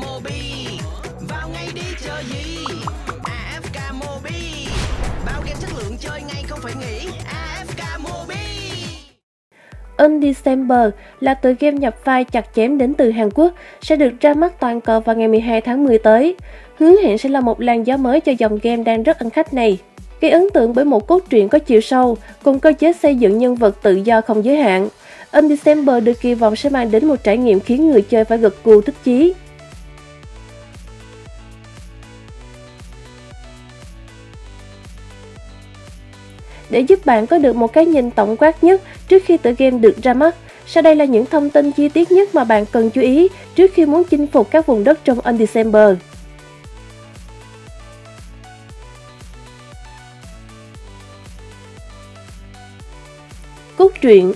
Mobi Vào ngay đi chờ gì AFK Mobi Bao game chất lượng chơi ngay không phải nghĩ AFK Mobi In December là tựa game nhập vai chặt chém đến từ Hàn Quốc, sẽ được ra mắt toàn cầu vào ngày 12 tháng 10 tới. Hứa hẹn sẽ là một làn gió mới cho dòng game đang rất ăn khách này. Gây ấn tượng bởi một cốt truyện có chiều sâu, cùng cơ chế xây dựng nhân vật tự do không giới hạn. In December được kỳ vọng sẽ mang đến một trải nghiệm khiến người chơi phải gật cù thích chí. Để giúp bạn có được một cái nhìn tổng quát nhất trước khi tựa game được ra mắt, sau đây là những thông tin chi tiết nhất mà bạn cần chú ý trước khi muốn chinh phục các vùng đất trong Undecember. Cốt truyện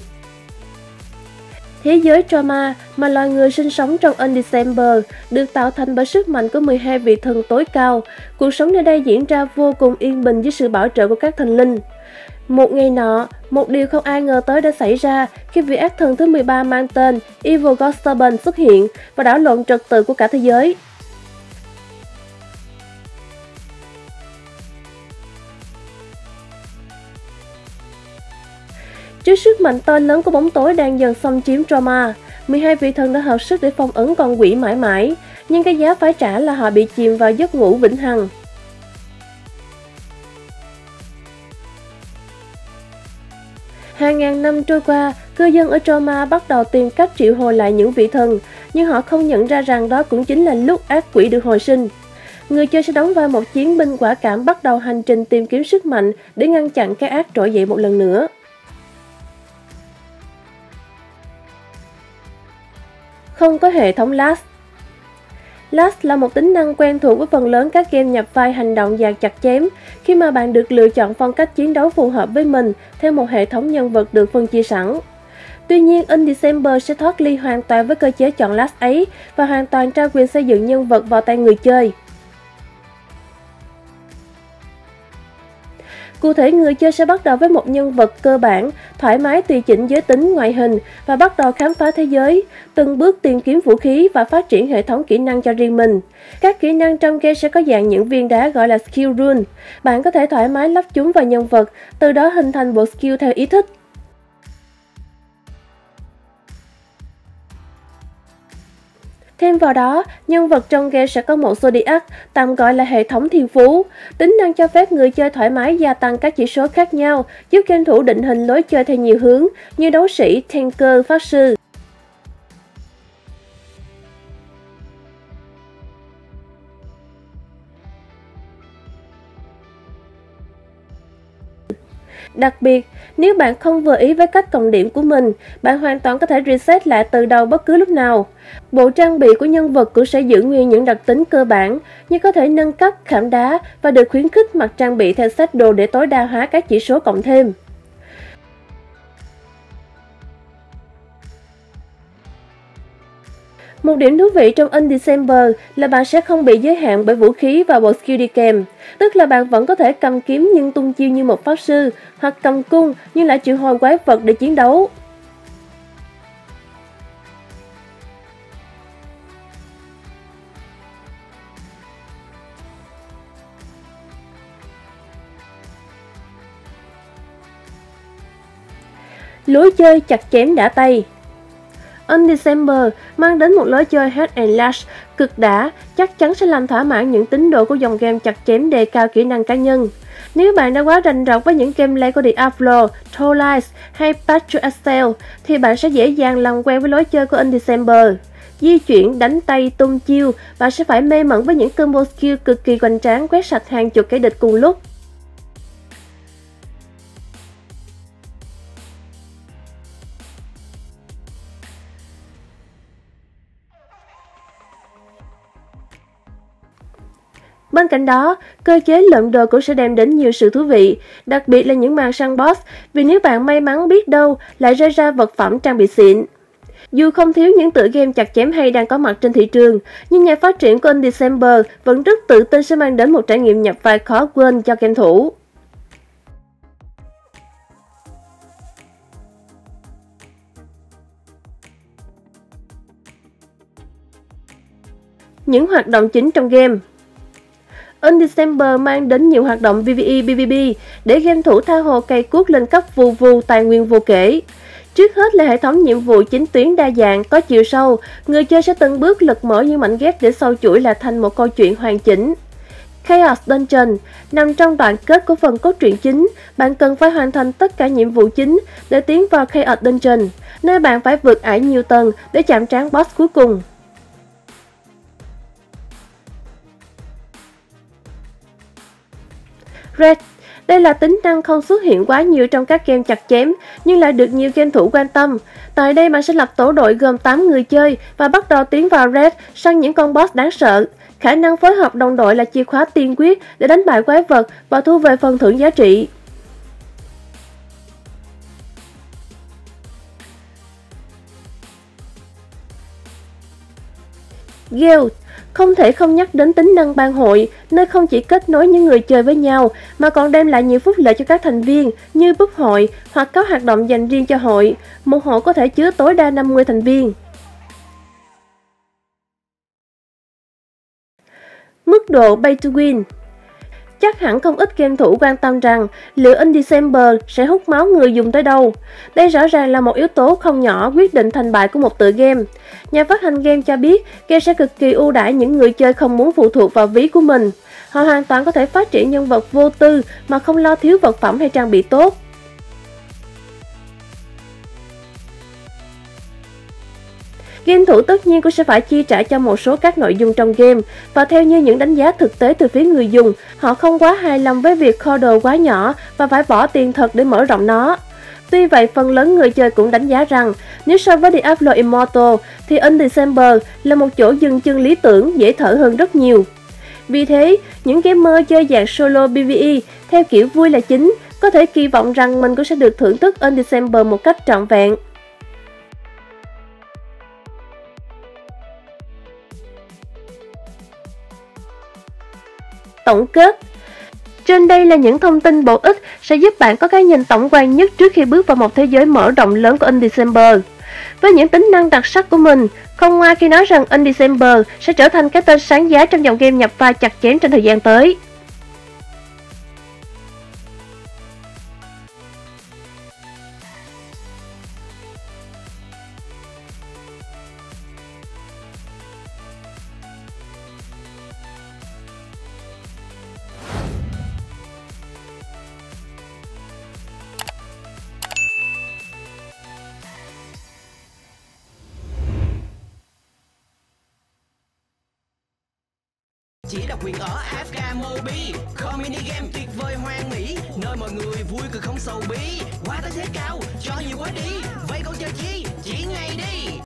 Thế giới drama mà loài người sinh sống trong Undecember được tạo thành bởi sức mạnh của 12 vị thần tối cao. Cuộc sống nơi đây diễn ra vô cùng yên bình với sự bảo trợ của các thần linh. Một ngày nọ, một điều không ai ngờ tới đã xảy ra khi vị ác thần thứ 13 mang tên Evil Godstubborn xuất hiện và đảo lộn trật tự của cả thế giới. Trước sức mạnh to lớn của bóng tối đang dần xâm chiếm drama, 12 vị thần đã hợp sức để phong ấn con quỷ mãi mãi, nhưng cái giá phải trả là họ bị chìm vào giấc ngủ vĩnh hằng. Hàng ngàn năm trôi qua, cư dân ở Troma bắt đầu tìm cách triệu hồi lại những vị thần, nhưng họ không nhận ra rằng đó cũng chính là lúc ác quỷ được hồi sinh. Người chơi sẽ đóng vai một chiến binh quả cảm bắt đầu hành trình tìm kiếm sức mạnh để ngăn chặn cái ác trỗi dậy một lần nữa. Không có hệ thống LAS Lust là một tính năng quen thuộc với phần lớn các game nhập vai hành động dàn chặt chém, khi mà bạn được lựa chọn phong cách chiến đấu phù hợp với mình theo một hệ thống nhân vật được phân chia sẵn. Tuy nhiên, In December sẽ thoát ly hoàn toàn với cơ chế chọn last ấy và hoàn toàn trao quyền xây dựng nhân vật vào tay người chơi. Cụ thể, người chơi sẽ bắt đầu với một nhân vật cơ bản, thoải mái tùy chỉnh giới tính, ngoại hình và bắt đầu khám phá thế giới, từng bước tìm kiếm vũ khí và phát triển hệ thống kỹ năng cho riêng mình. Các kỹ năng trong game sẽ có dạng những viên đá gọi là skill rune. Bạn có thể thoải mái lắp chúng vào nhân vật, từ đó hình thành bộ skill theo ý thích. Thêm vào đó, nhân vật trong game sẽ có một zodiac, tạm gọi là hệ thống thiên phú. Tính năng cho phép người chơi thoải mái gia tăng các chỉ số khác nhau, giúp game thủ định hình lối chơi theo nhiều hướng, như đấu sĩ, tanker, pháp sư. Đặc biệt, nếu bạn không vừa ý với cách cộng điểm của mình, bạn hoàn toàn có thể reset lại từ đầu bất cứ lúc nào. Bộ trang bị của nhân vật cũng sẽ giữ nguyên những đặc tính cơ bản, như có thể nâng cấp, khảm đá và được khuyến khích mặc trang bị theo sách đồ để tối đa hóa các chỉ số cộng thêm. Một điểm thú vị trong In December là bạn sẽ không bị giới hạn bởi vũ khí và bộ skill đi kèm, tức là bạn vẫn có thể cầm kiếm nhưng tung chiêu như một pháp sư, hoặc cầm cung nhưng lại triệu hồi quái vật để chiến đấu. Lối chơi chặt chém đã tay On December mang đến một lối chơi Head and Lash cực đã, chắc chắn sẽ làm thỏa mãn những tín đồ của dòng game chặt chém đề cao kỹ năng cá nhân. Nếu bạn đã quá rành rọc với những gameplay của Diablo, Lies hay Path to Excel, thì bạn sẽ dễ dàng làm quen với lối chơi của On December. Di chuyển, đánh tay, tung chiêu, bạn sẽ phải mê mẩn với những combo skill cực kỳ hoành tráng quét sạch hàng chục kẻ địch cùng lúc. Bên cạnh đó, cơ chế lượm đồ cũng sẽ đem đến nhiều sự thú vị, đặc biệt là những màn săn boss, vì nếu bạn may mắn biết đâu lại rơi ra vật phẩm trang bị xịn. Dù không thiếu những tựa game chặt chém hay đang có mặt trên thị trường, nhưng nhà phát triển của December vẫn rất tự tin sẽ mang đến một trải nghiệm nhập vai khó quên cho game thủ. Những hoạt động chính trong game In December mang đến nhiều hoạt động VVE BBB để game thủ tha hồ cày cuốc lên cấp vù vù tài nguyên vô kể. Trước hết là hệ thống nhiệm vụ chính tuyến đa dạng, có chiều sâu, người chơi sẽ từng bước lật mở những mảnh ghép để sâu chuỗi là thành một câu chuyện hoàn chỉnh. Chaos Dungeon nằm trong đoạn kết của phần cốt truyện chính, bạn cần phải hoàn thành tất cả nhiệm vụ chính để tiến vào Chaos Dungeon, nơi bạn phải vượt ải nhiều tầng để chạm trán boss cuối cùng. Red đây là tính năng không xuất hiện quá nhiều trong các game chặt chém, nhưng lại được nhiều game thủ quan tâm. Tại đây bạn sẽ lập tổ đội gồm 8 người chơi và bắt đầu tiến vào Red săn những con boss đáng sợ. Khả năng phối hợp đồng đội là chìa khóa tiên quyết để đánh bại quái vật và thu về phần thưởng giá trị. Guild không thể không nhắc đến tính năng ban hội, nơi không chỉ kết nối những người chơi với nhau, mà còn đem lại nhiều phúc lợi cho các thành viên như bút hội hoặc các hoạt động dành riêng cho hội. Một hội có thể chứa tối đa 50 thành viên. Mức độ Pay to Win Chắc hẳn không ít game thủ quan tâm rằng liệu In December sẽ hút máu người dùng tới đâu. Đây rõ ràng là một yếu tố không nhỏ quyết định thành bại của một tựa game. Nhà phát hành game cho biết game sẽ cực kỳ ưu đãi những người chơi không muốn phụ thuộc vào ví của mình. Họ hoàn toàn có thể phát triển nhân vật vô tư mà không lo thiếu vật phẩm hay trang bị tốt. Game thủ tất nhiên cũng sẽ phải chi trả cho một số các nội dung trong game và theo như những đánh giá thực tế từ phía người dùng, họ không quá hài lòng với việc kho đồ quá nhỏ và phải bỏ tiền thật để mở rộng nó. Tuy vậy, phần lớn người chơi cũng đánh giá rằng nếu so với Diablo Immortal thì In December là một chỗ dừng chân lý tưởng dễ thở hơn rất nhiều. Vì thế, những gamer chơi dạng solo PvE theo kiểu vui là chính có thể kỳ vọng rằng mình cũng sẽ được thưởng thức In December một cách trọn vẹn. Tổng kết. Trên đây là những thông tin bổ ích sẽ giúp bạn có cái nhìn tổng quan nhất trước khi bước vào một thế giới mở rộng lớn của InDecember. Với những tính năng đặc sắc của mình, không ngoa khi nói rằng InDecember sẽ trở thành cái tên sáng giá trong dòng game nhập pha chặt chém trên thời gian tới. Chỉ độc quyền ở AFK Mobi. Kho mini game tuyệt vời hoang mỹ Nơi mọi người vui cười không sầu bi. Qua tới thế cao, cho nhiều quá đi. Vậy còn chờ chi, chỉ ngay đi.